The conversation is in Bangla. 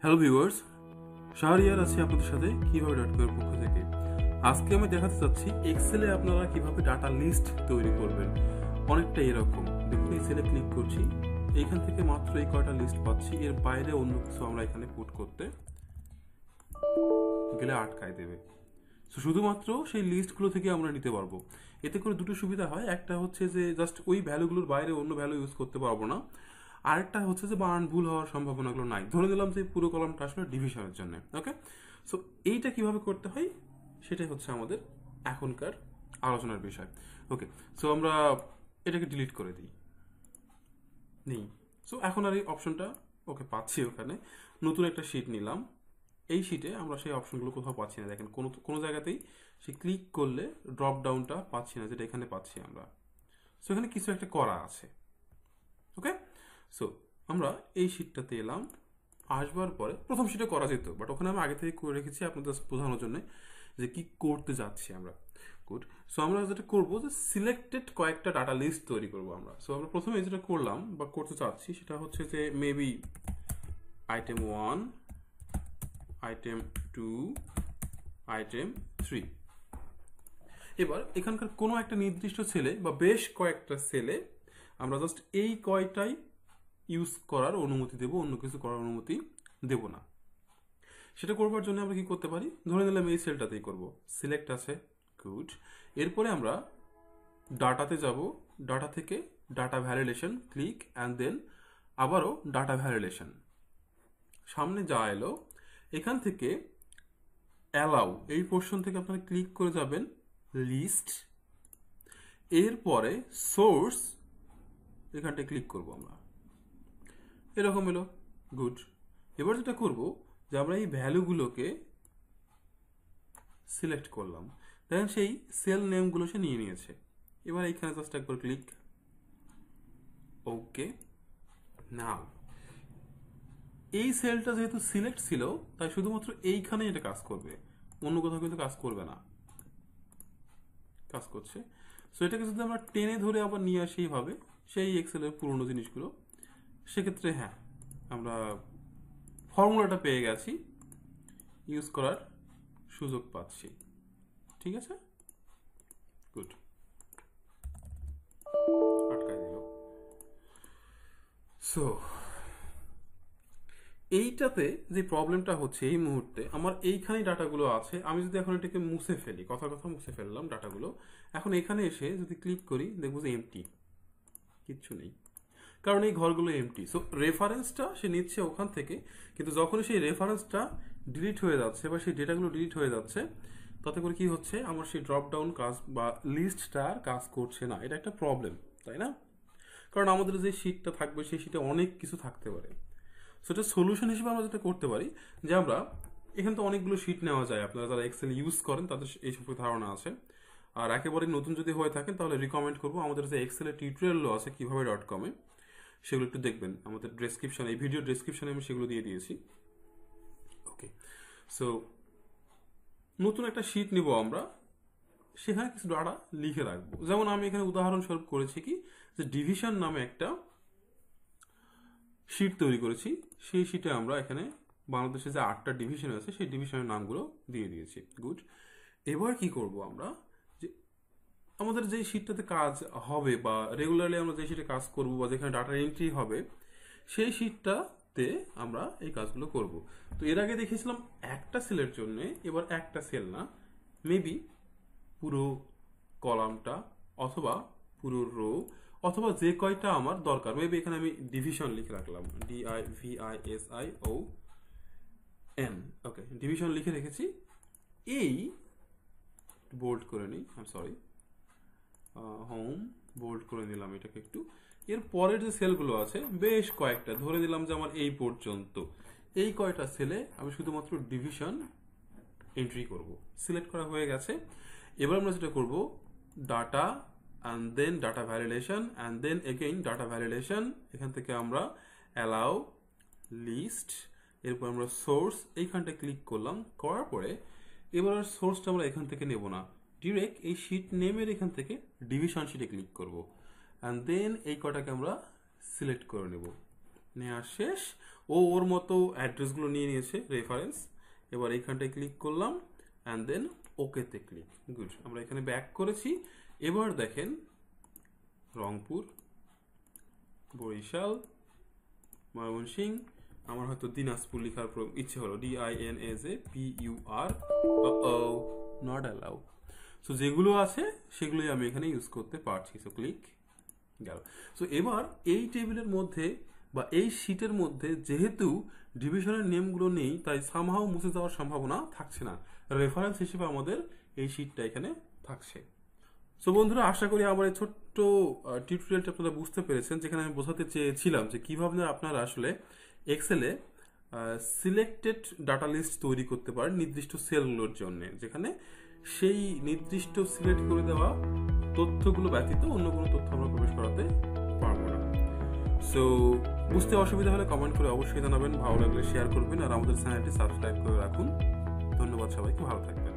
হ্যালো ভিউয়ার্স শাহরিয়ার আছে আপনাদের সাথে কীভাবে ডট কমের পক্ষ থেকে। আজকে আমি দেখাতে চাচ্ছি এক্সেলে আপনারা কীভাবে ডাটা লিস্ট তৈরি করবেন। অনেকটা এরকম। দেখুন এই সেলে ক্লিক করছি। এইখান থেকে মাত্র এই কয়টা লিস্ট পাচ্ছি। এর বাইরে অন্য কিছু আমরা এখানে পুট করতে গেলে আটকায় দেবে। So, শুধুমাত্র সেই লিস্টগুলো থেকে আমরা নিতে পারব। এতে করে দুটো সুবিধা হয়। একটা হচ্ছে যে জাস্ট ওই ভ্যালুগুলোর বাইরে অন্য ভ্যালু ইউজ করতে পারব না। আরেকটা হচ্ছে যে বানান ভুল হওয়ার সম্ভাবনাগুলো নাই। ধরে নিলাম যে পুরো কলমটা আসলে ডিভিশনের জন্য ওকে সো এইটা কীভাবে করতে হয়? সেটাই হচ্ছে আমাদের এখনকার আলোচনার বিষয় ওকে সো আমরা এটাকে ডিলিট করে দিই। নেই। সো এখন আর এই অপশনটা ওকে পাচ্ছি ওখানে। নতুন একটা শিট নিলাম। এই শিটে আমরা সেই অপশনগুলো কোথাও পাচ্ছি না। দেখেন, কোনো কোনো জায়গাতেই সে ক্লিক করলে ড্রপ ডাউনটা পাচ্ছি না, যেটা এখানে পাচ্ছি আমরা। সো এখানে কিছু একটা করা আছে ওকে সো আমরা এই শিটটাতে এলাম। আসবার পরে প্রথম শিটে করা যেত বাট ওখানে আমি আগে থেকে করে রেখেছি আপনাদের বোঝানোর জন্য যে কি করতে যাচ্ছি আমরা। গুড সো আমরা যেটা করব যে সিলেক্টেড কয়েকটা ডাটা লিস্ট তৈরি করব আমরা। সো আমরা প্রথমে যেটা করলাম বা করতে চাচ্ছি সেটা হচ্ছে যে maybe item one item two item three এবার এখানকার কোনো একটা নির্দিষ্ট সেলে বা বেশ কয়েকটা সেলে আমরা জাস্ট এই কয়টাই ইউজ করার অনুমতি দেব, অন্য কিছু করার অনুমতি দেব না। সেটা করবার জন্য আমরা কি করতে পারি? ধরে নিলাম এই সেলটাতেই করব। সিলেক্ট আছে গুড এরপরে আমরা ডাটাতে যাব। ডাটা থেকে data validation click and then আবারও ডাটা ভ্যালিডেশন সামনে যা এলো, এখান থেকে অ্যালাউ এই পোর্শন থেকে আপনারা ক্লিক করে যাবেন লিস্ট এরপরে সোর্স এখানটায় ক্লিক করব আমরা। এরকম এলো গুড এবার যেটা করব, যে আমরা এই ভ্যালুগুলোকে সিলেক্ট করলাম। দেখেন সেই সেল নেমগুলো সে নিয়ে নিয়েছে। এবার এইখানে জাস্ট একবার ক্লিক ওকে নাও এই সেলটা যেহেতু সিলেক্ট ছিল, তাই শুধুমাত্র এইখানে এটা কাজ করবে। অন্য কোথাও কিন্তু কাজ করবে না। কাজ করছে। সো এটাকে যদি আমরা টেনে ধরে আবার নিয়ে আসি এইভাবে, সেই এক্সেলের পুরনো জিনিসগুলো সেক্ষেত্রে হ্যাঁ আমরা ফর্মুলাটা পেয়ে গেছি ইউজ করার সুযোগ পাচ্ছি। ঠিক আছে? গুড আটকায় দিল সো এইটাতে যে প্রবলেমটা হচ্ছে এই মুহূর্তে, আমার এইখানেই ডাটাগুলো আছে, আমি যদি এখন এটাকে মুছে ফেলি, কথা কথা মুছে ফেললাম ডাটাগুলো, এখন এখানে এসে যদি ক্লিক করি, দেখব যে এমটি কিচ্ছু নেই। কারণ এই ঘরগুলো এমটি সো রেফারেন্সটা সে নিচ্ছে ওখান থেকে, কিন্তু যখন সেই রেফারেন্সটা ডিলিট হয়ে যাচ্ছে বা সেই ডেটাগুলো ডিলিট হয়ে যাচ্ছে, তাতে করে কি হচ্ছে? আমার সেই ড্রপ ডাউন কাজ বা লিস্টটা আর কাজ করছে না। এটা একটা প্রবলেম তাই না? কারণ আমাদের যে শিটটা থাকবে, সেই শিটে অনেক কিছু থাকতে পারে। সো এটা সলিউশন হিসেবে আমরা যেটা করতে পারি, যে আমরা এখানে তো অনেকগুলো শিট নেওয়া যায়। আপনারা যারা এক্সেল ইউজ করেন, তাদের এই সম্পর্কে ধারণা আছে। আর একেবারে নতুন যদি হয়ে থাকেন, তাহলে রিকমেন্ড করব আমাদের যে এক্সেলের টিউটোরিয়ালও আছে কীভাবে ডট কমে সেগুলো একটু দেখবেন। আমাদের ডেসক্রিপশন এই ভিডিও ডেসক্রিপশনে আমি সেগুলো দিয়ে দিয়েছি। ওকে সো নতুন একটা শিট নিব আমরা। সেখানে কিছু ডাটা লিখে রাখব। যেমন আমি এখানে উদাহরণস্বরূপ করেছি কি, যে ডিভিশন নামে একটা শিট তৈরি করেছি। সেই শিটে আমরা এখানে বাংলাদেশে যে আটটা ডিভিশন আছে, সেই ডিভিশনের নামগুলো দিয়ে দিয়েছি। গুড এবার কি করব আমরা? আমাদের যে শিটটাতে কাজ হবে বা রেগুলারলি আমরা যে শিটে কাজ করব বা যেখানে ডাটা এন্ট্রি হবে, সেই শিটটাতে আমরা এই কাজগুলো করব। তো এর আগে দেখেছিলাম একটা সেলের জন্য, এবার একটা সেল না মেবি পুরো কলামটা অথবা পুরো রো অথবা যে কয়টা আমার দরকার। মেবি এখানে আমি ডিভিশন লিখে রাখলাম D I V I S I O N okay division লিখে রেখেছি। এই বোল্ড করে নিই আই সরি হোম বোল্ড করে নিলাম এটাকে একটু। এর পরের যে সেলগুলো আছে, বেশ কয়েকটা। ধরে দিলাম যে আমার এই পর্যন্ত। এই কয়টা সেলে আমি শুধুমাত্র ডিভিশন এন্ট্রি করব। সিলেক্ট করা হয়ে গেছে। এবার আমরা যেটা করব data and then data validation and then again data validation এখান থেকে আমরা অ্যালাউ লিস্ট এরপর আমরা সোর্স এইখানটা ক্লিক করলাম। করার পরে এবার সোর্সটা আমরা এখান থেকে নেব না। ডিরেক্ট এই শিট নেমের এখান থেকে ডিভিশন শিটে ক্লিক করব। অ্যান্ড দেন এই কটাকে আমরা সিলেক্ট করে নেব। নেওয়া শেষ। ও ওর মতো অ্যাড্রেসগুলো নিয়ে নিয়েছে রেফারেন্স এবার এইখানটায় ক্লিক করলাম। অ্যান্ড দেন ওকেতে ক্লিক গুড আমরা এখানে ব্যাক করেছি। এবার দেখেন রংপুর, বরিশাল ময়মনসিং আমার হয়তো দিনাজপুর লেখার ইচ্ছে হলো। D I N S A P U R not allow so যেগুলো আছে, সেগুলোই আমি এখানে ইউজ করতে পারছি। সো ক্লিক গেল। সো এবার এই টেবিলের মধ্যে বা এই শীটের মধ্যে যেহেতু ডিভিশনের নেমগুলো নেই, তাই সামহাও মুছে যাওয়ার সম্ভাবনা থাকছে না। রেফারেন্স হিসেবে আমাদের এই শীটটা এখানে থাকছে। সো বন্ধুরা, আশা করি আমার এই ছোট্ট টিউটোরিয়ালটা আপনারা বুঝতে পেরেছেন, যেখানে আমি বোঝাতে চেয়েছিলাম যে কীভাবে আপনারা আসলে এক্সেলে সিলেক্টেড ডাটা লিস্ট তৈরি করতে পারেন নির্দিষ্ট সেলগুলোর জন্য, যেখানে সেই নির্দিষ্ট সিলেক্ট করে দেওয়া তথ্যগুলো ব্যতীত অন্য কোনো তথ্য আমরা প্রবেশ করাতে পারব না। সো বুঝতে অসুবিধা হলে কমেন্ট করে অবশ্যই জানাবেন, ভালো লাগলে শেয়ার করবেন, আর আমাদের চ্যানেলটি সাবস্ক্রাইব করে রাখুন। ধন্যবাদ সবাইকে, ভালো থাকবেন।